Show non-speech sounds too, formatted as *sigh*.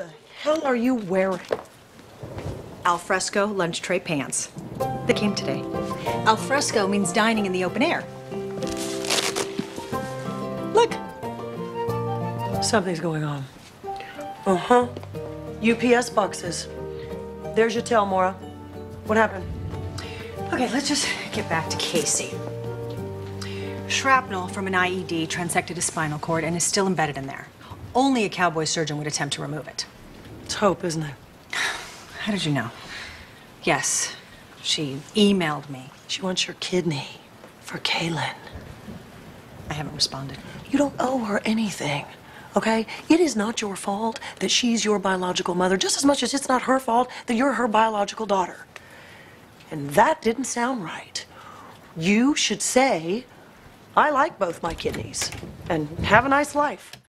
the hell are you wearing? Alfresco lunch tray pants. They came today. Alfresco means dining in the open air. Look, Something's going on. Uh huh. UPS boxes. There's your tail, Maura. What happened? Okay, let's just get back to Casey. Shrapnel from an IED transected his spinal cord and is still embedded in there. Only a cowboy surgeon would attempt to remove it. It's hope, isn't it? *sighs* How did you know? Yes, she emailed me. She wants your kidney for Cailin. I haven't responded. You don't owe her anything, okay? It is not your fault that she's your biological mother, just as much as it's not her fault that you're her biological daughter. And that didn't sound right. You should say, I like both my kidneys, and have a nice life.